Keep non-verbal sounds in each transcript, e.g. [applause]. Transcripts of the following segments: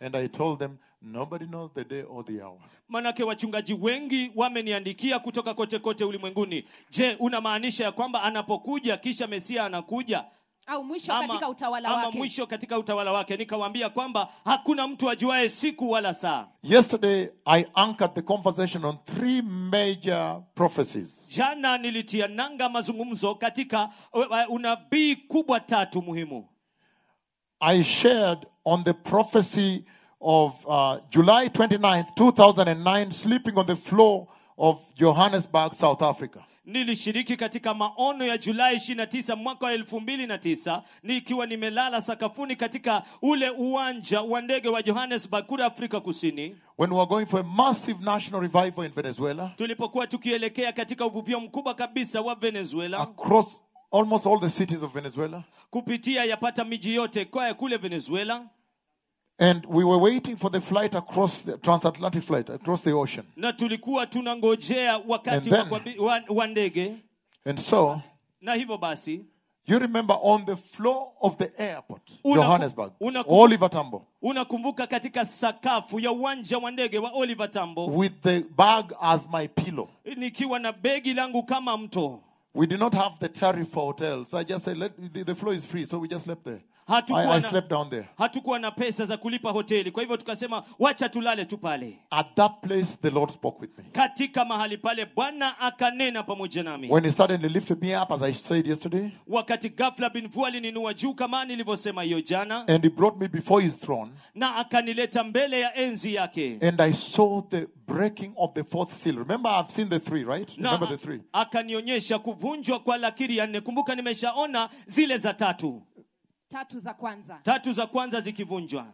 And I told them, nobody knows the day or the hour. manake wachungaji wengi wameniandikia kutoka kote kote ulimwenguni. Je unamaanisha ya kwamba anapokuja kisha mesia anakuja? Au mwisho ama, katika utawala ama wake? mwisho katika utawala wake? Nikawaambia kwamba hakuna mtu ajuaye siku wala saa. Yesterday, I anchored the conversation on three major prophecies. jana nilitia nanga mazungumzo katika uh, uh, unabii kubwa tatu muhimu I shared on the prophecy of uh, July 29th, 2009, sleeping on the floor of Johannesburg, South Africa. nilishiriki katika maono ya julai 29 mwaka wa 2009 nikiwa nimelala sakafuni katika ule uwanja wa ndege wa johannesburg kule afrika kusini When we were going for a massive national revival in Venezuela, tulipokuwa tukielekea katika uvuvio mkubwa kabisa wa venezuela across almost all the cities of Venezuela. kupitia yapata miji yote kwa kule venezuela And we were waiting for the flight across the transatlantic flight, across the ocean. na tulikuwa tunangojea wakati And wa, then- kwabi- wa, wa ndege And so, na hivyo basi you remember on the floor of the airport, Una- Johannesburg, una- Oliver Tambo, unakumbuka katika sakafu ya uwanja wa ndege wa oliver tambo with the bag as my pillow. nikiwa na begi langu kama mto We did not have the tariff for hotels. I just said, let, the, the floor is free. So we just slept there. Hatukuwa I, I slept down there. hatukuwa na pesa za kulipa hoteli kwa hivyo tukasema wacha tulale tu pale At that place, the Lord spoke with me. katika mahali pale bwana akanena pamoja nami When He suddenly lifted me up, as I said yesterday, wakati ghafla bin alininua juu kama nilivyosema hiyo jana and He brought me before His throne, na akanileta mbele ya enzi yake and I saw the breaking of the fourth seal. Remember, I've seen the three, right? na Remember the three. akanionyesha kuvunjwa kwa lakiri ya nne kumbuka nimeshaona zile za tatu tatu za kwanza tatu za kwanza zikivunjwa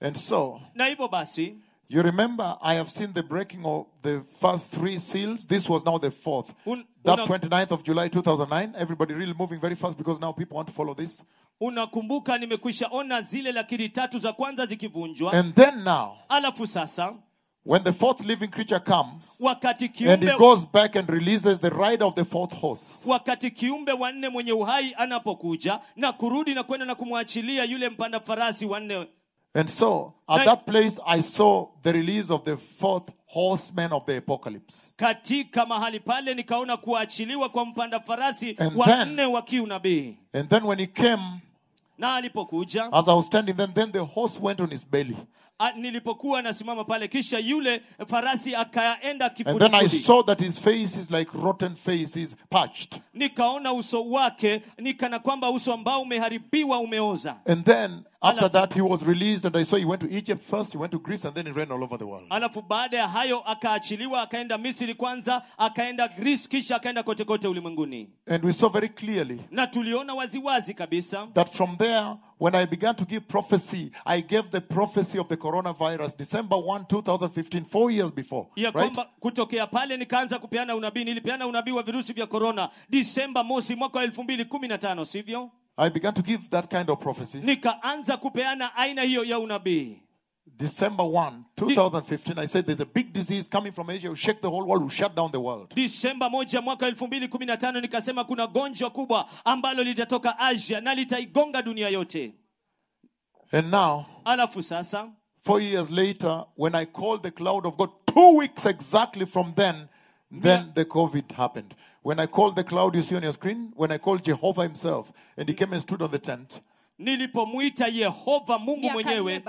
And so, na hivyo basi you remember, I have seen the breaking of the first three seals. This was now the fourth. Un- That una- 29th of July 2009. Everybody really moving very fast because now people want to follow this. unakumbuka nimekwisha ona zile lakini tatu za kwanza zikivunjwa And then now, alafu sasa when the fourth living creature comes, wakati and he goes back and releases the rider of the fourth horse. wakati kiumbe wa nne mwenye uhai anapokuja na kurudi na kwenda na kumwachilia yule mpanda farasi wa nne And so, at Right. that place, I saw the release of the fourth horseman of the apocalypse. katika mahali pale nikaona kuachiliwa kwa mpanda farasi And wa then- nne wa kiunabii And then when he came, na alipokuja as I was standing, then, then the horse went on his belly. A, nilipokuwa nasimama pale kisha yule farasi akaenda And then I saw that his face is like rotten face, is parched. nikaona uso wake nikana kwamba uso ambao umeharibiwa umeoza And then after Alafu- that, he was released, and I saw he went to Egypt first, he went to Greece, and then he ran all over the world. alafu baada ya hayo akaachiliwa akaenda misri kwanza akaenda greece kisha akaenda kote kote ulimwenguni And we saw very clearly na tuliona waziwazi kabisa that from there, when I began to give prophecy, I gave the prophecy of the coronavirus December 1, 2015, four years before. ya Right? kutokea pale nikaanza kupeana unabii nilipeana unabii wa virusi vya korona disemba mosi mwaka wa elfu mbili kumi na tano sivyo I began to give that kind of prophecy. nikaanza kupeana aina hiyo ya unabii December 1, 2015, I said there's a big disease coming from Asia, will shake the whole world, will shut down the world. disemba moja mwaka elfu mbili kumi na tano nikasema kuna gonjwa kubwa ambalo litatoka asia na litaigonga dunia yote And now, alafu sasa four years later, when I called the cloud of God, two weeks exactly from then, then the COVID happened. When I called the cloud you see on your screen, when I called Jehovah himself, and he came and stood on the tent, nilipomwita yehova mungu mwenyewe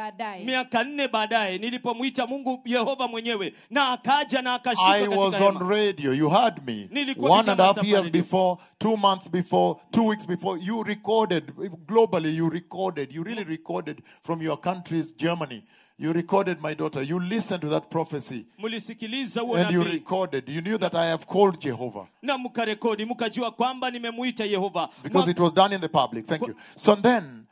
miaka nne baadaye nilipomwita mungu yehova mwenyewe na akaja na akashuka I was on radio. You heard me. Nilikuwa One and a nikiwa half safari years before, two months before, two weeks before, you recorded globally. You recorded. You really recorded from your country's Germany. You recorded my daughter. You listened to that prophecy and you recorded. You knew that I have called Jehovah na mkarekodi mkajua kwamba nimemuita yehova because it was done in the public. Thank you. So then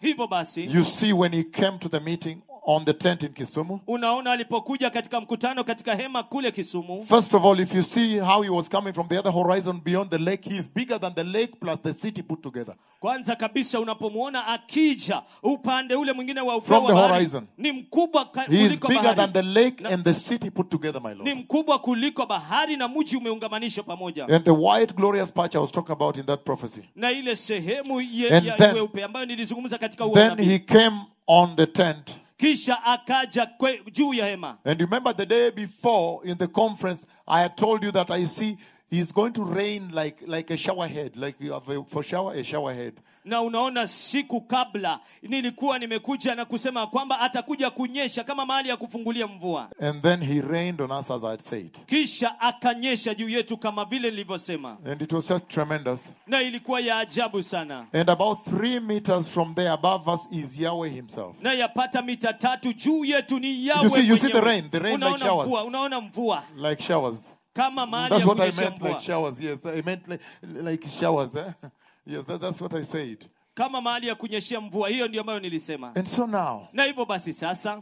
you see when he came to the meeting on the tent in Kisumu. unaona alipokuja katika mkutano katika hema kule kisumu First of all, if you see how he was coming from the other horizon beyond the lake, he is bigger than the lake plus the city put together. kwanza kabisa unapomwona akija upande ule mwingine wa From wa the bahari, horizon. ni mkubwa ka- He is kuliko bigger bahari than the lake and the city put together, my ni Lord. mkubwa kuliko bahari na mji umeungamanishwa pamoja And the white glorious patch I was talking about in that prophecy. na ile sehemu ye, And ya then- weupe ambayo nilizungumza katika huo Then he came on the tent kisha akaja kwe, juu ya hema And remember the day before in the conference, I had told you that I see he's going to rain like, like a shower head, like you have a, for shower, a shower head. Na unaona siku kabla nilikuwa nimekuja na kusema kwamba atakuja kunyesha kama mahali ya kufungulia mvua And then he rained on us as I had said. kisha akanyesha juu yetu kama vile nilivyosema And it was just tremendous. na ilikuwa ya ajabu sana And about three meters from there above us is Yahweh himself. na yapata mita tatu juu yetu ni You see- you see the rain, the rain like unaona showers. mvua unaona mvua Like showers. kama mahali That's ya what I kunyesha meant, like showers. Yes, I meant like, like showers. Eh? [laughs] Yes, that, that's what I said. kama mahali ya kunyeshea mvua hiyo ndio ambayo nilisema And so now, na hivyo basi sasa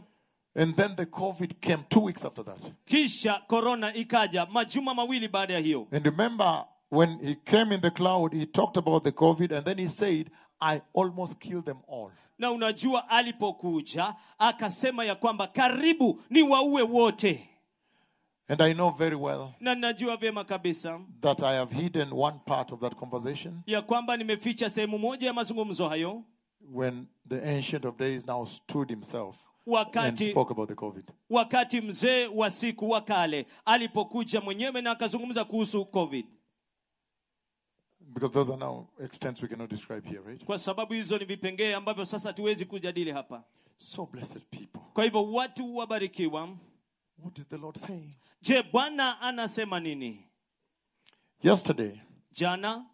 and then the COVID came two weeks after that. kisha korona ikaja majuma mawili baada ya hiyo And remember, when he came in the cloud, he talked about the COVID, and then he said, I almost killed them all. na unajua alipokuja akasema ya kwamba karibu ni waue wote And I know very well na najua vyema kabisa that I have hidden one part of that conversation ya kwamba nimeficha sehemu moja ya mazungumzo hayo when the Ancient of Days now stood himself and wakati spoke about the COVID. wakati mzee wa siku wa kale alipokuja mwenyewe na akazungumza kuhusu covid Because those are now extents we cannot describe here, right? kwa sababu hizo ni vipengee ambavyo sasa hatuwezi kujadili hapa So, blessed people. kwa hivyo watu wabarikiwa What is the Lord saying? Je bwana anasema nini Yesterday, jana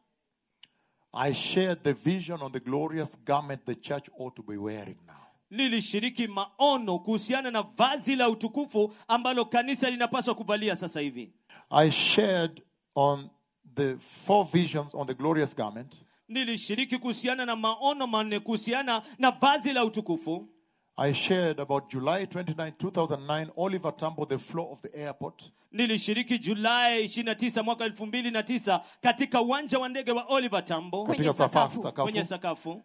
I shared the vision on the glorious garment the church ought to be wearing now. nilishiriki maono kuhusiana na vazi la utukufu ambalo kanisa linapaswa kuvalia sasa hivi I shared on the four visions on the glorious garment. nilishiriki kuhusiana na maono manne kuhusiana na vazi la utukufu I shared about July 29, 2009, Oliver Tambo, the floor of the airport. nilishiriki julai 29 mwaka 2009 katika uwanja wa ndege wa oliver tambo Kwenye Katika sakafu. sakafu. kwenye sakafu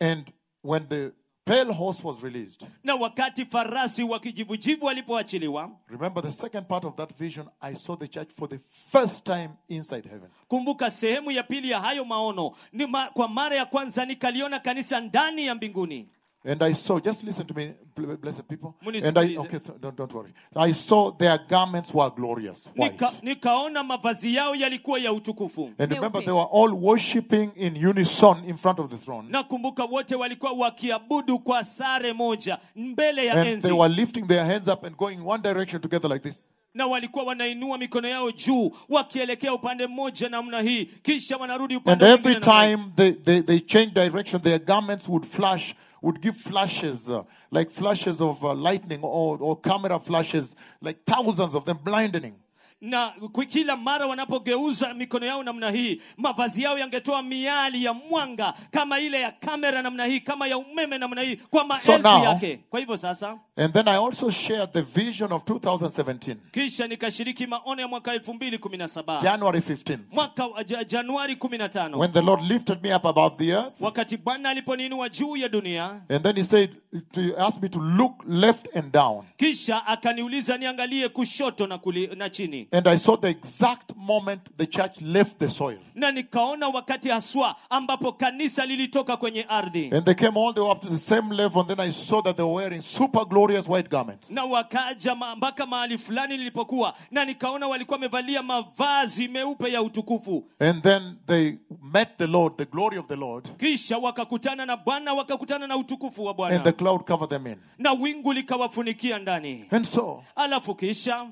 And when the pale horse was released, na wakati farasi wa kijivujivu walipoachiliwa remember the second part of that vision, I saw the church for the first time inside heaven. kumbuka sehemu ya pili ya hayo maono ni ma, kwa mara ya kwanza nikaliona kanisa ndani ya mbinguni And I saw, just listen to me, blessed people. And I, okay, don't, don't worry. I saw their garments were glorious, white. Nika, nikaona mavazi yao yalikuwa ya utukufu And remember, they were all worshiping in unison in front of the throne. na kumbuka wote walikuwa wakiabudu kwa sare moja mbele ya And they were lifting their hands up and going one direction together like this. na walikuwa wanainua mikono yao juu wakielekea upande mmoja namna hii kisha wanarudi And every mwingine namna hii. time they, they, they changed direction, their garments would flash, would give flashes, uh, like flashes of uh, lightning or, or camera flashes, like thousands of them, blinding. Na kila mara wanapogeuza mikono yao namna hii mavazi yao yangetoa miali ya mwanga kama ile ya kamera namna hii kama ya umeme namna hii kwa maelfu now- yake. Kwa hivyo sasa And then I also shared the vision of 2017, kisha nikashiriki maono ya mwaka 2017 January 15th, mwaka januari 15 when the Lord lifted me up above the earth. wakati bwana aliponiinua juu ya dunia. And then he said, to ask me to look left and down. kisha akaniuliza niangalie kushoto na, kuli, na chini And I saw the exact moment the church left the soil. na nikaona wakati haswa ambapo kanisa lilitoka kwenye ardhi And they came all the way up to the same level. And then I saw that they were wearing super glorious white garments. na wakaja mpaka mahali fulani nilipokuwa na nikaona walikuwa wamevalia mavazi meupe ya utukufu And then they met the Lord, the glory of the Lord, kisha wakakutana na bwana wakakutana na utukufu wa and the cloud covered them in. na wingu likawafunikia ndani And so alafu kisha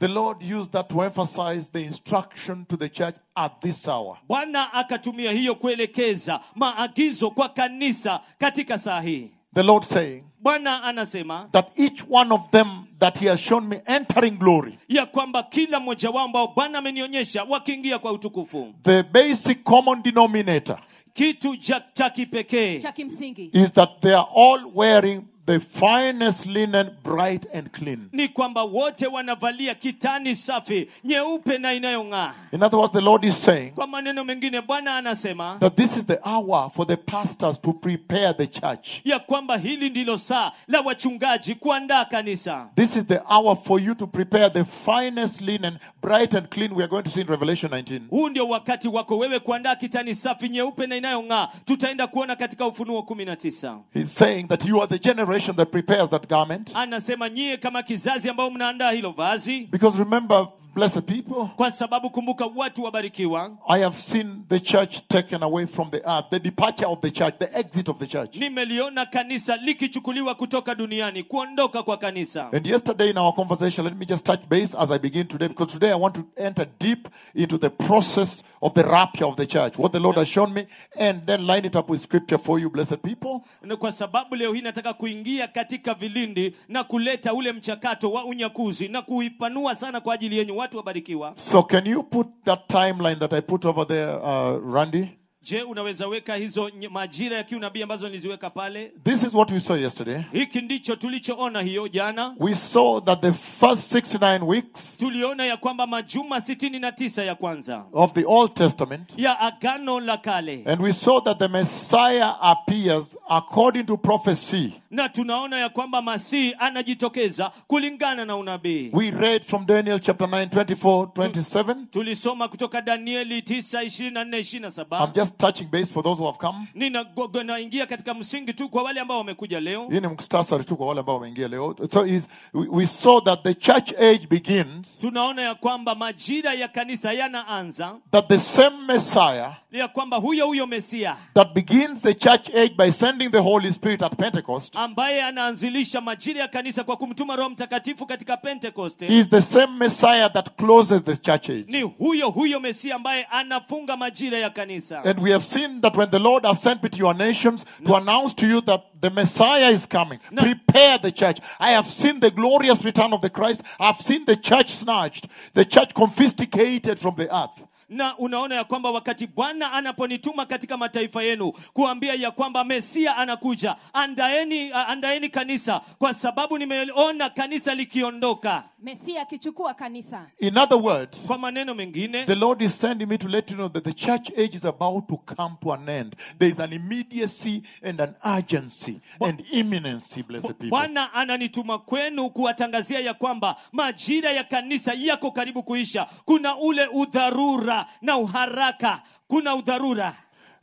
the Lord used that to emphasize the instruction to the church at this hour. bwana akatumia hiyo kuelekeza maagizo kwa kanisa katika saa hii. The Lord saying bwana anasema that each one of them that He has shown me entering glory, ya kwamba kila mmoja wao ambao bwana amenionyesha wakiingia kwa utukufu. the basic common denominator kitu cha cha kipekee cha kimsingi. is that they are all wearing the finest linen, bright and clean. ni kwamba wote wanavalia kitani safi nyeupe na inayong'aa In other words, the Lord is saying kwa maneno mengine bwana anasema that this is the hour for the pastors to prepare the church. ya kwamba hili ndilo saa la wachungaji kuandaa kanisa This is the hour for you to prepare the finest linen, bright and clean. We are going to see in Revelation 19. huu ndio wakati wako wewe kuandaa kitani safi nyeupe na inayong'aa tutaenda kuona katika ufunuo 19 He's saying that you are the generation generation that prepares that garment. anasema nyie kama kizazi ambao mnaandaa hilo vazi Because remember, blessed people, kwa sababu kumbuka watu wabarikiwa I have seen the church taken away from the earth, the departure of the church, the exit of the church. nimeliona kanisa likichukuliwa kutoka duniani kuondoka kwa kanisa And yesterday in our conversation, let me just touch base as I begin today, because today I want to enter deep into the process of the rapture of the church, what the Lord has shown me, and then line it up with scripture for you, blessed people. Kwa sababu leo hii nataka kuingia katika vilindi na kuleta ule mchakato wa unyakuzi na kuipanua sana kwa ajili yenyu watu wabarikiwa So, can you put that timeline that I put over there, uh, Randy? je unaweza weka hizo majira ya kiunabii ambazo niliziweka pale This is what we saw yesterday. hiki ndicho tulichoona hiyo jana We saw that the first 69 weeks tuliona ya kwamba majuma sitini na tisa ya kwanza of the Old Testament, ya agano la kale and we saw that the Messiah appears according to prophecy. Na tunaona ya kwamba masihi anajitokeza kulingana na unabii We read from Daniel chapter 9, 24, 27. tulisoma kutoka danieli 9 24 I'm just touching base for those who have come. Ninago- naingia katika msingi tu kwa wale ambao wamekuja leo Hii ni muktasari tu kwa wale ambao wameingia leo. So is we, we saw that the church age begins, tunaona ya kwamba majira ya kanisa yanaanza that the same Messiah ya kwamba huyo huyo mesia that begins the church age by sending the Holy Spirit at Pentecost ambaye anaanzilisha majira ya kanisa kwa kumtuma roho mtakatifu katika pentekoste is the same Messiah that closes the church age. ni huyo huyo mesia ambaye anafunga majira ya kanisa And we have seen that when the Lord has sent me to your nations to announce to you that the Messiah is coming, prepare the church. I have seen the glorious return of the Christ. I've seen the church snatched, the church confiscated from the earth. Na unaona ya kwamba wakati bwana anaponituma katika mataifa yenu kuambia ya kwamba mesia anakuja andaeni, uh, andaeni kanisa kwa sababu nimeona kanisa likiondoka mesia akichukua kanisa In other words, kwa maneno mengine the Lord is sending me to let you know that the church age is about to come to an end. There is an immediacy and an urgency and imminency, blessed people. bwana ananituma kwenu kuwatangazia ya kwamba majira ya kanisa yako karibu kuisha kuna ule udharura na uharaka kuna udharura.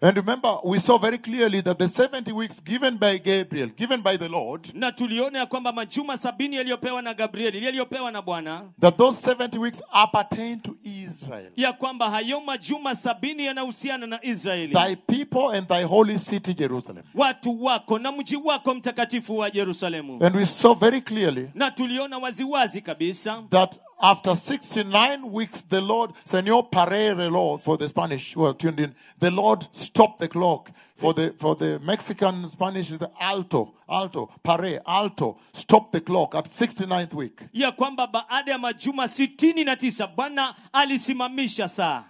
And remember, we saw very clearly that the 70 weeks given by Gabriel, given by the Lord, na tuliona ya kwamba majuma sabini yaliyopewa na gabrieli yaliyopewa na bwana that those 70 weeks appertain to Israel, ya kwamba hayo majuma sabini yanahusiana na israeli. Thy people and thy holy city, Jerusalem. watu wako na mji wako mtakatifu wa yerusalemu And we saw very clearly na tuliona waziwazi kabisa that after 69 weeks, the Lord, Señor pare reloj for the Spanish who are tuned in, the Lord stopped the clock. For the, for the Mexican Spanish is the alto, alto, pare, alto, stop the clock at 69th week. ya kwamba baada ya majuma sitini na tisa bwana alisimamisha saa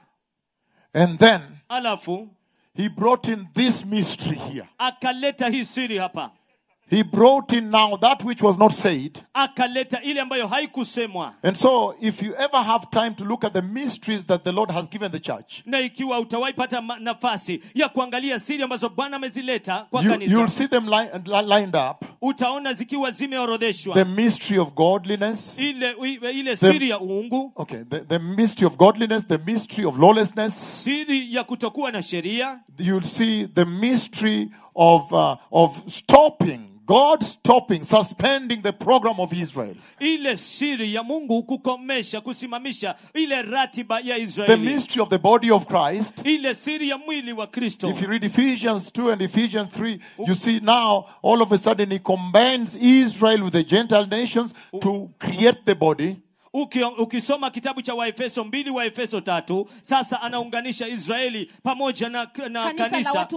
And then alafu he brought in this mystery here. akaleta hii siri hapa He brought in now that which was not said. akaleta ile ambayo haikusemwa And so, if you ever have time to look at the mysteries that the Lord has given the church, na ikiwa utawahi pata nafasi ya kuangalia siri ambazo bwana amezileta kwa you, kanisa you'll see them li- li- lined up. utaona zikiwa zimeorodheshwa The mystery of godliness. ile, ile, ile siri ya uungu Okay, the, the mystery of godliness, the mystery of lawlessness. siri ya kutokuwa na sheria You'll see the mystery of, uh, of stopping, God stopping, suspending the program of Israel. ile siri ya mungu kukomesha kusimamisha ile ratiba ya The mystery of the body of Christ. ile siri ya mwili wa kristo If you read Ephesians 2 and Ephesians 3, you see now all of a sudden he combines Israel with the Gentile nations to create the body. Uki, ukisoma kitabu cha waefeso mbili waefeso tatu sasa anaunganisha israeli pamoja na, na kanisa la kanisa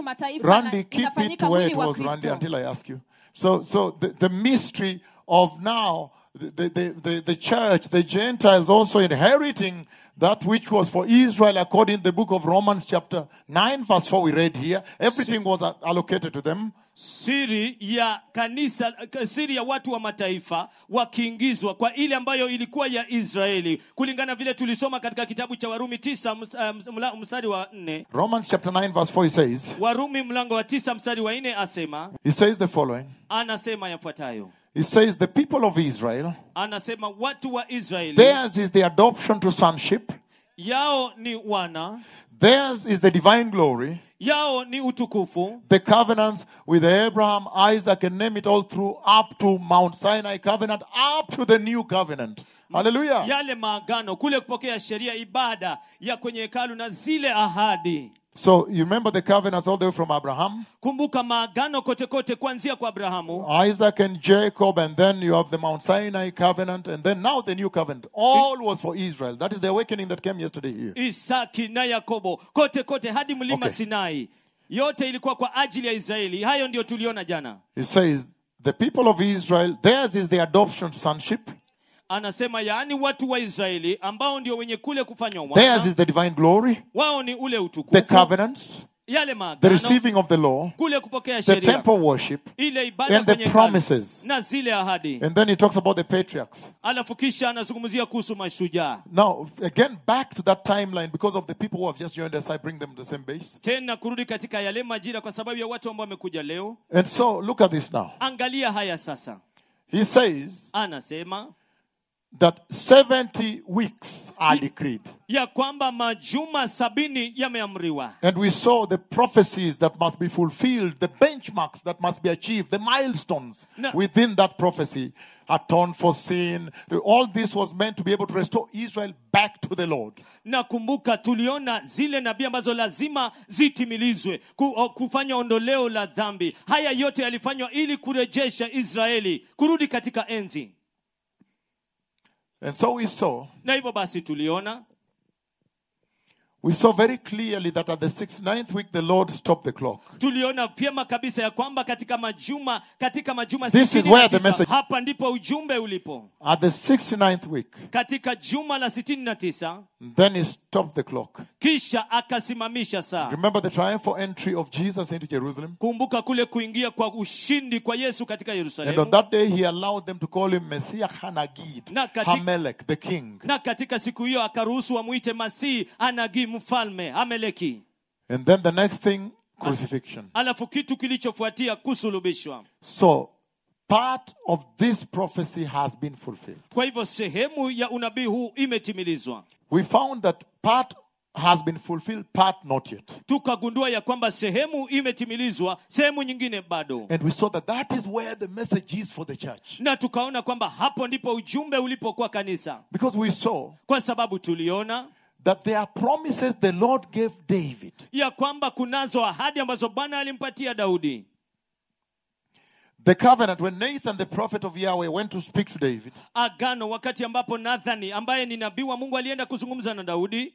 Randy, keep it where it was, Randy, until I ask you. So, so the, the mystery of now the, the, the, the church, the Gentiles also inheriting that which was for Israel according to the book of Romans chapter 9 verse 4 we read here. Everything was allocated to them. Siri ya kanisa siri ya watu wa mataifa wakiingizwa kwa ile ambayo ilikuwa ya israeli kulingana vile tulisoma katika kitabu cha warumi tisa eh, mla- mstari wa nne Romans chapter 9 verse 4 he says, warumi mlango wa tisa mstari wa nne asema he says the following. anasema yafuatayo He says the people of Israel, anasema watu wa israeli theirs is the adoption to sonship. yao ni wana Theirs is the divine glory. Yao ni utukufu The covenants with Abraham, Isaac, and name it all through up to Mount Sinai covenant, up to the new covenant. Hallelujah. yale maagano kule kupokea sheria ibada ya kwenye hekalu na zile ahadi So you remember the covenants all the way from Abraham, kumbuka maagano kote kote kuanzia kwa abrahamu Isaac, and Jacob, and then you have the Mount Sinai covenant, and then now the new covenant. All was for Israel. That is the awakening that came yesterday here. isaki na yakobo kote kote hadi mlima Okay. sinai yote ilikuwa kwa ajili ya israeli hayo ndio tuliona jana It says, the people of Israel, theirs is the adoption sonship, anasema yaani watu wa israeli ambao ndio wenye kule kufanywa theirs is the divine glory, wao ni ule the covenants, yale the receiving of the law, kule kupokea the temple worship, ile ibada and the promises. na zile ahadi And then he talks about the patriarchs. alafu kisha anazungumzia kuhusu mashujaa Now, again, back to that timeline because of the people who have just joined us, I bring them to the same base. tena kurudi katika yale majira kwa sababu ya watu ambao wamekuja leo And so, look at this now. angalia haya sasa He says anasema that 70 weeks are decreed. ya kwamba majuma sabini yameamriwa And we saw the prophecies that must be fulfilled, the benchmarks that must be achieved, the milestones No. within that prophecy. Atone for sin. All this was meant to be able to restore Israel back to the Lord. na kumbuka tuliona zile nabii ambazo lazima zitimilizwe ku, o, kufanya ondoleo la dhambi haya yote yalifanywa ili kurejesha israeli kurudi katika enzi And so we saw, na hivyo basi tuliona. We saw very clearly that at the sixth, ninth week, the Lord stopped the clock. tuliona vyema kabisa ya kwamba katika majuma katika majuma This is where the message- hapa ndipo ujumbe ulipo. At the 69th week, katika juma la 69 then he stopped the clock. kisha akasimamisha saa Remember the triumphal entry of Jesus into Jerusalem? kumbuka kule kuingia kwa ushindi kwa yesu katika Yerusalemu. And on that day, he allowed them to call him Messiah Hanagid, Hamelek the king. na katika siku hiyo akaruhusu wamuite masihi anagi mfalme Hameleki. And then the next thing, crucifixion. alafu kitu kilichofuatia kusulubishwa So, part of this prophecy has been fulfilled. kwa hivyo sehemu ya unabii huu imetimilizwa We found that part has been fulfilled, part not yet. tukagundua ya kwamba sehemu imetimilizwa sehemu nyingine bado And we saw that that is where the message is for the church. na tukaona kwamba hapo ndipo ujumbe ulipokuwa kanisa Because we saw kwa sababu tuliona that there are promises the Lord gave David. ya kwamba kunazo ahadi ambazo bwana alimpatia daudi The covenant, when Nathan, the prophet of Yahweh, went to speak to David, agano wakati ambapo nathani ambaye ni nabii wa mungu alienda kuzungumza na daudi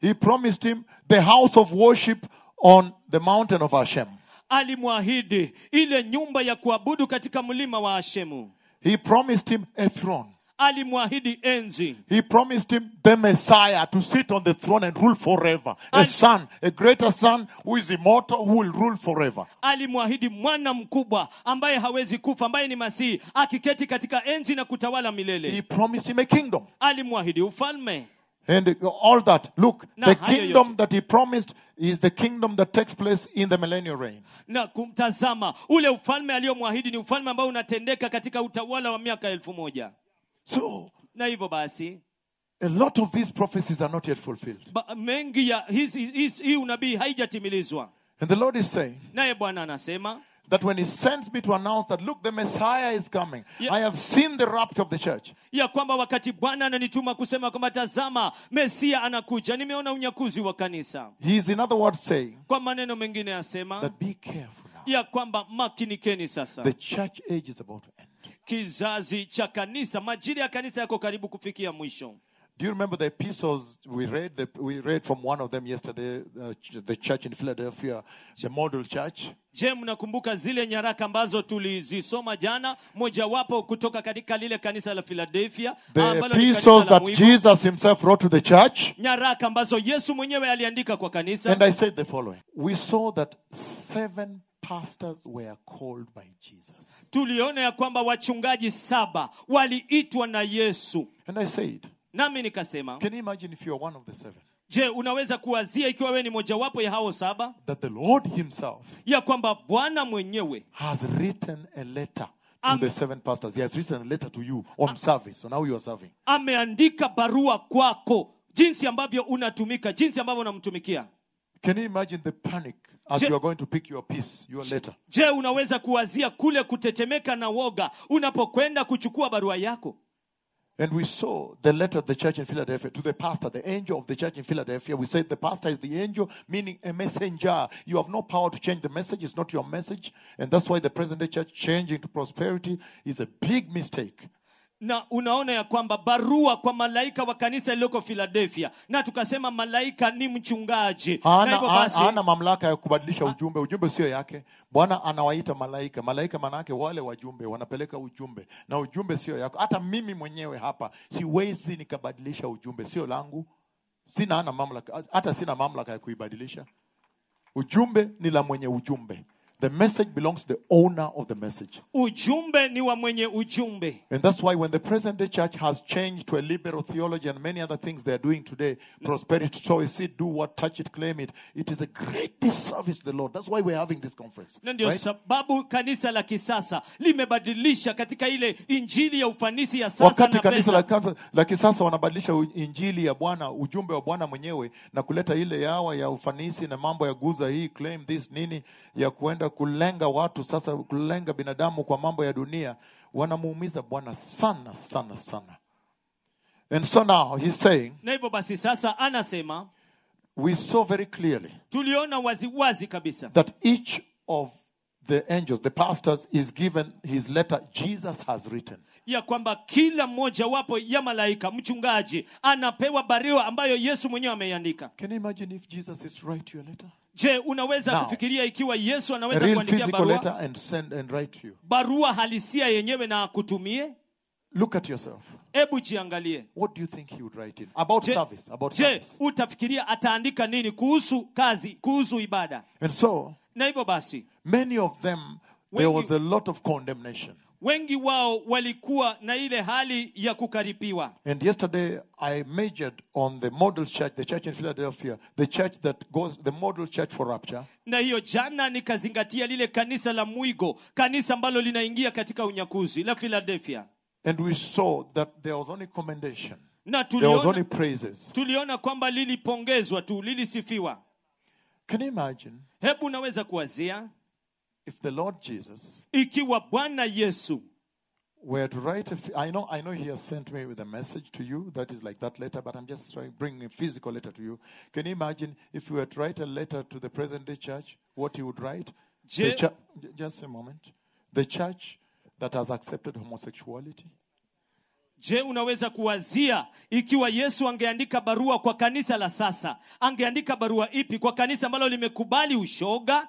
he promised him the house of worship on the mountain of Hashem. alimwahidi ile nyumba ya kuabudu katika mlima wa ashemu He promised him a throne. Alimwahidi enzi He promised him the Messiah to sit on the throne and rule forever. A And- son, a greater son who is immortal, who will rule forever. alimwahidi mwana mkubwa ambaye hawezi kufa ambaye ni masihi akiketi katika enzi na kutawala milele. He promised him a kingdom. alimwahidi ufalme And all that. Look, Na the hayo kingdom yote. that he promised is the kingdom that takes place in the millennial reign. na kumtazama ule ufalme aliyomwahidi ni ufalme ambao unatendeka katika utawala wa miaka elfu moja So, na hivyo basi a lot of these prophecies are not yet fulfilled. ba, mengi ya hizi- hizi- hii unabii haijatimilizwa And the Lord is saying naye bwana anasema that when he sends me to announce that, look, the Messiah is coming, Yeah. I have seen the rapture of the church. ya kwamba wakati bwana ananituma kusema kwamba tazama mesia anakuja nimeona unyakuzi wa kanisa He is, in other words, saying kwa maneno mengine asema that be careful now. ya kwamba makinikeni sasa The church age is about to end. Kizazi cha kanisa majira ya kanisa yako karibu kufikia mwisho Do you remember the epistles we read? The, we read from one of them yesterday, uh, the church in Philadelphia, the model church. je mnakumbuka zile nyaraka ambazo tulizisoma jana mojawapo kutoka katika lile kanisa la philadelphia The ambalo ni kanisa epistles la that muhimu. Jesus himself wrote to the church. nyaraka ambazo yesu mwenyewe aliandika kwa kanisa And I said the following We saw that seven pastors were called by Jesus. tuliona ya kwamba wachungaji saba waliitwa na yesu And I said, nami nikasema Can you imagine if you're one of the seven? je unaweza kuwazia ikiwa wewe ni mojawapo ya hao saba That the Lord himself ya kwamba bwana mwenyewe has written a letter to the seven pastors. He has written a letter to you on service. So now you are serving. ameandika barua kwako jinsi ambavyo unatumika jinsi ambavyo unamtumikia Can you imagine the panic as Je- you are going to pick your piece, your letter? je unaweza kuwazia kule kutetemeka na woga unapokwenda kuchukua barua yako And we saw the letter of the church in Philadelphia to the pastor, the angel of the church in Philadelphia. We said the pastor is the angel, meaning a messenger. You have no power to change the message, it's not your message. And that's why the present day church changing to prosperity is a big mistake. Na unaona ya kwamba barua kwa malaika wa kanisa iliyoko philadelphia. Na tukasema malaika ni mchungaji. Na hana, mamlaka ya kubadilisha ujumbe. Ujumbe sio yake. Bwana anawaita malaika. Malaika maanaake wale wajumbe wanapeleka ujumbe. Na ujumbe sio yako. Hata mimi mwenyewe hapa siwezi nikabadilisha ujumbe. Sio langu. Sina hana mamlaka. Hata sina mamlaka ya kuibadilisha. Ujumbe ni la mwenye ujumbe the message belongs to the owner of the message ujumbe ni wa mwenye ujumbe And that's why when the present day church has changed to a liberal theology and many other things they are doing today, prosperity, choice it, do what, touch it, claim it, it is a great disservice to the Lord. That's why we're having this conference. ndio right? sababu kanisa la kisasa limebadilisha katika ile injili ya ufanisi ya sasa wakati kanisa la, la kisasa wanabadilisha injili ya bwana ujumbe wa bwana mwenyewe na kuleta ile yawa ya ufanisi na mambo ya guza hii claim this nini ya kuenda kulenga watu sasa kulenga binadamu kwa mambo ya dunia wanamuumiza bwana sana sana sana and so now he's saying na hivyo basi sasa anasema we saw very clearly tuliona wazi wazi kabisa that each of the angels, the pastors, is given his letter Jesus has written. ya kwamba kila mmoja wapo ya malaika mchungaji anapewa barua ambayo yesu mwenyewe ameiandika Can you imagine if Jesus is write you a letter? Je unaweza Now, kufikiria ikiwa yesu A anaweza kuandikia physical barua letter and send and write to you. barua halisia yenyewe na akutumie Look at yourself. hebu jiangalie What do you think he would write in? About je, service. About je service. utafikiria ataandika nini kuhusu kazi kuhusu ibada And so, na hivyo basi many of them, there was a lot of condemnation. Wengi wao walikuwa na ile hali ya kukaripiwa. And yesterday, I majored on the model church, the church in Philadelphia, the church that goes, the model church for rapture. na hiyo jana nikazingatia lile kanisa la mwigo kanisa ambalo linaingia katika unyakuzi la philadelphia. And we saw that there was only commendation, na there was only praises. tuliona kwamba lilipongezwa tu lilisifiwa. Can you imagine? Hebu unaweza kuwazia if the Lord Jesus ikiwa bwana yesu were to write a, I know, I know he has sent me with a message to you that is like that letter, but I'm just trying bringing a physical letter to you. Can you imagine if you were to write a letter to the present day church, what he would write? Je- chu- just a moment. The church that has accepted homosexuality. je unaweza kuwazia ikiwa yesu angeandika barua kwa kanisa la sasa angeandika barua ipi kwa kanisa ambalo limekubali ushoga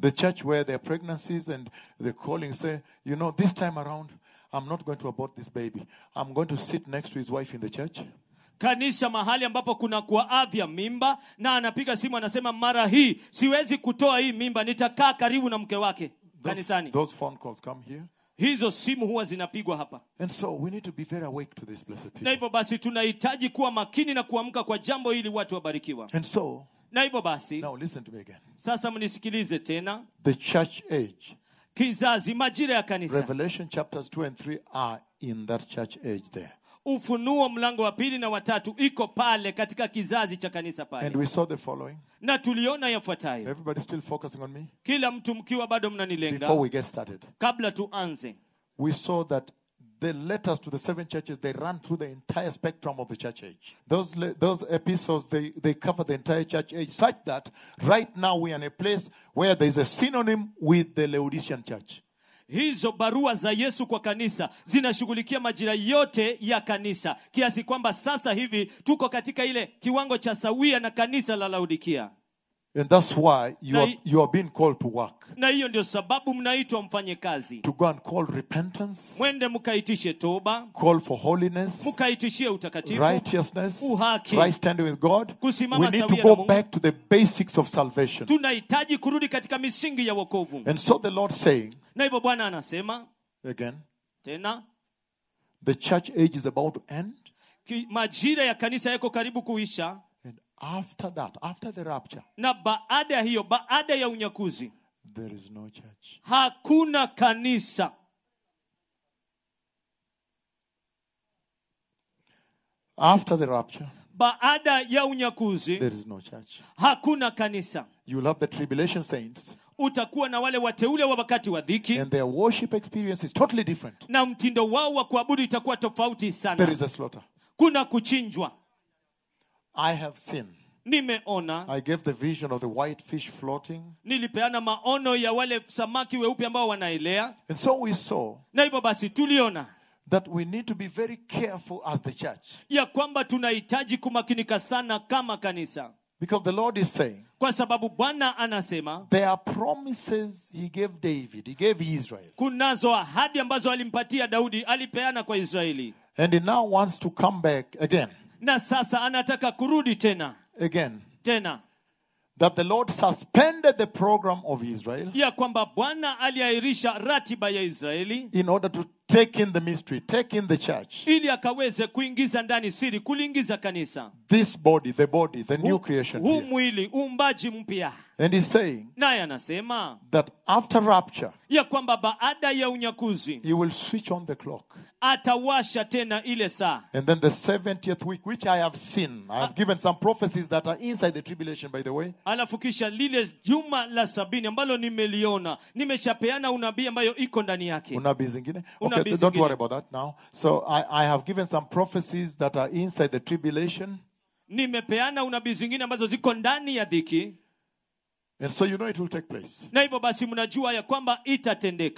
The church where their pregnancies and the calling say, you know, this time around, I'm not going to abort this baby. I'm going to sit next to his wife in the church. kanisa mahali ambapo kuna kuavya mimba na anapiga simu anasema mara hii siwezi kutoa hii mimba nitakaa karibu na mke wake Those, kanisani those phone calls come here. hizo simu huwa zinapigwa hapa And so we need to be very awake to this, blessed na people. hivyo basi tunahitaji kuwa makini na kuamka kwa jambo hili watu wabarikiwa And so, na hivyo basi now listen to me again. sasa mnisikilize tena The church age, kizazi majira ya kanisa Revelation chapters 2 and 3 are in that church age there. ufunuo mlango wa pili na watatu iko pale katika kizazi cha kanisa And pale we saw the following. na tuliona yafuatayo Everybody still focusing on me? kila mtu mkiwa bado Before mnanilenga we get started, kabla tuanze we saw that the letters to the seven churches they run through the entire spectrum of the church age. Those le- those epistles they, they cover the entire church age, such that right now we are in a place where there is a synonym with the Laodicean church. hizo barua za yesu kwa kanisa zinashughulikia majira yote ya kanisa kiasi kwamba sasa hivi tuko katika ile kiwango cha sawia na kanisa la laodikia And that's why you Na are, you are being called to work, na hiyo ndio sababu mnaitwa mfanye kazi to go and call repentance, mwende mkaitishe toba call for holiness, mkaitishie utakatifu righteousness, Uhaki. right standing with God. Kusimama We need to go Mungu. back to the basics of salvation. tunahitaji kurudi katika misingi ya wokovu And so the Lord saying na hivyo bwana anasema again, tena the church age is about to end. ki, majira ya kanisa yako karibu kuisha after that, after the rapture, na baada ya hiyo baada ya unyakuzi there is no church. hakuna kanisa After the rapture, baada ya unyakuzi there is no church. hakuna kanisa You'll have the tribulation saints, utakuwa na wale wateule wa wakati wa dhiki and their worship experience is totally different. na mtindo wao wa kuabudu itakuwa tofauti There sana is a slaughter. kuna kuchinjwa I have seen. nimeona I gave the vision of the white fish floating. nilipeana maono ya wale samaki weupe ambao wanaelea And so we saw na hivyo basi tuliona that we need to be very careful as the church. ya kwamba tunahitaji kumakinika sana kama kanisa Because the Lord is saying, kwa sababu bwana anasema there are promises He gave David, He gave Israel. kunazo ahadi ambazo alimpatia daudi alipeana kwa israeli And He now wants to come back again, na sasa anataka kurudi tena again. tena That the Lord suspended the program of Israel ya kwamba bwana aliahirisha ratiba ya israeli in order to take in the mystery, take in the church. ili akaweze kuingiza ndani siri kuliingiza kanisa This body, the body, the new creation. huu mwili uumbaji mpya And He's saying naye anasema that after rapture, ya kwamba baada ya unyakuzi He will switch on the clock. atawasha tena ile saa And then the 70th week, which I have seen, I have given some prophecies that are inside the tribulation, by the way. alafu kisha lile juma la sabini ambalo nimeliona nimeshapeana unabii ambayo iko ndani yake Unabii zingine? Unabii Okay, don't worry about that now. So I, I have given some prophecies that are inside the tribulation. nimepeana unabii zingine ambazo ziko ndani ya dhiki And so you know it will take place. na hivyo basi mnajua ya kwamba itatendeka